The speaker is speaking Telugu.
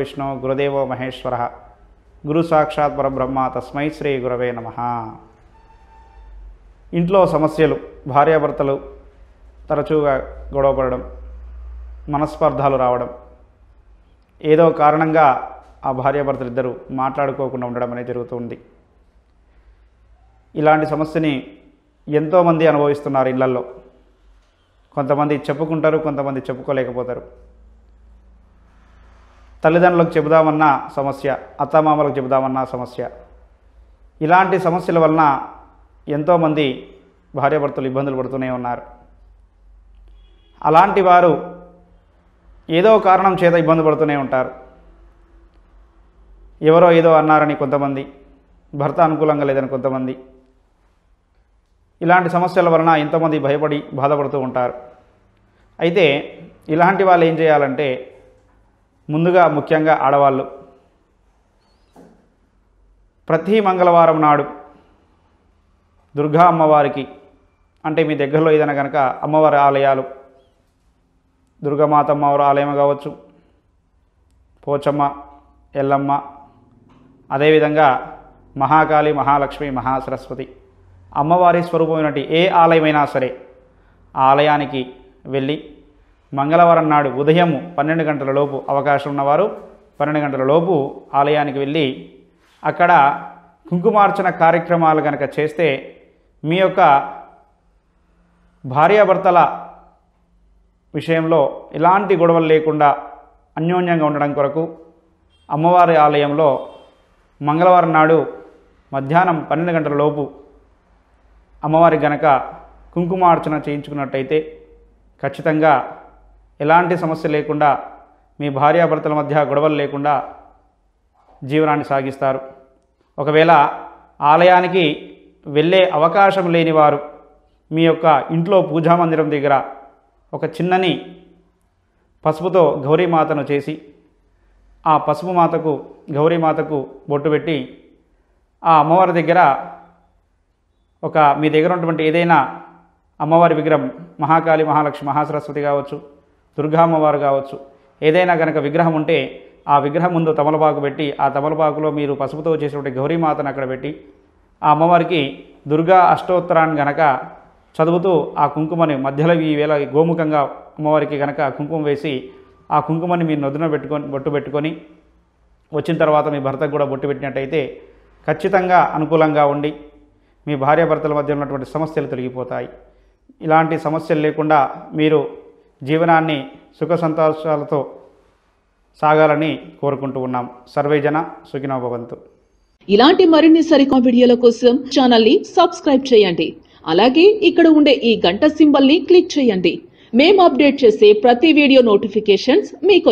విష్ణు గురుదేవో మహేశ్వర. గురు సాక్షాత్ పరబ్రహ్మ తస్మై శ్రీ గురవే నమ. ఇంట్లో సమస్యలు భార్యాభర్తలు తరచుగా గొడవపడడం మనస్పర్ధాలు రావడం ఏదో కారణంగా ఆ భార్యాభర్తలు ఇద్దరు మాట్లాడుకోకుండా ఉండడం అనేది జరుగుతుంది. ఇలాంటి సమస్యని ఎంతోమంది అనుభవిస్తున్నారు ఇళ్ళల్లో. కొంతమంది చెప్పుకుంటారు కొంతమంది చెప్పుకోలేకపోతారు. తల్లిదండ్రులకు చెబుదామన్నా సమస్య అత్తమామలకు చెబుదామన్నా సమస్య. ఇలాంటి సమస్యల వలన ఎంతోమంది భార్యాభర్తలు ఇబ్బందులు పడుతూనే ఉన్నారు. అలాంటి వారు ఏదో కారణం చేత ఇబ్బంది పడుతూనే ఉంటారు. ఎవరో ఏదో అన్నారని కొంతమంది భర్త అనుకూలంగా లేదని కొంతమంది. ఇలాంటి సమస్యల వలన ఎంతోమంది భయపడి బాధపడుతూ ఉంటారు. అయితే ఇలాంటి వాళ్ళు ఏం చేయాలంటే ముందుగా ముఖ్యంగా ఆడవాళ్ళు. ప్రతి మంగళవారం నాడు దుర్గా అమ్మవారికి అంటే మీ దగ్గరలో ఏదైనా కనుక అమ్మవారి ఆలయాలు దుర్గామాత అమ్మవారి ఆలయం కావచ్చు పోచమ్మ ఎల్లమ్మ అదేవిధంగా మహాకాళి మహాలక్ష్మి మహాసరస్వతి అమ్మవారి స్వరూపమైనటువంటి ఏ ఆలయమైనా సరే ఆ ఆలయానికి వెళ్ళి మంగళవారం నాడు ఉదయం పన్నెండు గంటల లోపు అవకాశం ఉన్నవారు పన్నెండు గంటల లోపు ఆలయానికి వెళ్ళి అక్కడ కుంకుమార్చన కార్యక్రమాలు కనుక చేస్తే మీ యొక్క భార్యాభర్తల విషయంలో ఎలాంటి గొడవలు లేకుండా అన్యోన్యంగా ఉండడం కొరకు అమ్మవారి ఆలయంలో మంగళవారం నాడు మధ్యాహ్నం పన్నెండు గంటల లోపు అమ్మవారి గనక కుంకుమార్చన చేయించుకున్నట్టయితే ఖచ్చితంగా ఎలాంటి సమస్య లేకుండా మీ భార్యాభర్తల మధ్య గొడవలు లేకుండా జీవనాన్ని సాగిస్తారు. ఒకవేళ ఆలయానికి వెళ్ళే అవకాశం లేని వారు మీ యొక్క ఇంట్లో పూజా మందిరం దగ్గర ఒక చిన్నని పసుపుతో గౌరీమాతను చేసి ఆ పసుపు మాతకు గౌరీమాతకు బొట్టు పెట్టి ఆ అమ్మవారి దగ్గర ఒక మీ దగ్గర ఉన్నటువంటి ఏదైనా అమ్మవారి విగ్రహం మహాకాళి మహాలక్ష్మి మహాసరస్వతి కావచ్చు దుర్గా అమ్మవారు కావచ్చు. ఏదైనా కనుక విగ్రహం ఉంటే ఆ విగ్రహం ముందు తమలపాకు పెట్టి ఆ తమలపాకులో మీరు పసుపుతో చేసినటువంటి గౌరీమాతను అక్కడ పెట్టి ఆ అమ్మవారికి దుర్గా అష్టోత్తరాన్ని గనక చదువుతూ ఆ కుంకుమని మధ్యలో ఈ వేళ గోముఖంగా అమ్మవారికి గనక కుంకుమ వేసి ఆ కుంకుమని మీరు నొద్దున పెట్టుకొని బొట్టు పెట్టుకొని వచ్చిన తర్వాత మీ భర్తకు కూడా బొట్టు పెట్టినట్టయితే ఖచ్చితంగా అనుకూలంగా ఉండి మీ భార్యాభర్తల మధ్య ఉన్నటువంటి సమస్యలు తొలగిపోతాయి. ఇలాంటి సమస్యలు లేకుండా మీరు జీవనాన్ని సుఖ సంతోషాలతో సాగాలని కోరుకుంటూ ఉన్నాం. సర్వేజన సుఖినో భవంతు. ఇలాంటి మరిన్ని సరికొత్త వీడియోల కోసం ఛానల్ని సబ్స్క్రైబ్ చేయండి. అలాగే ఇక్కడ ఉండే ఈ గంట సింబల్ని క్లిక్ చేయండి. మేము అప్డేట్ చేసే ప్రతి వీడియో నోటిఫికేషన్స్ మీకు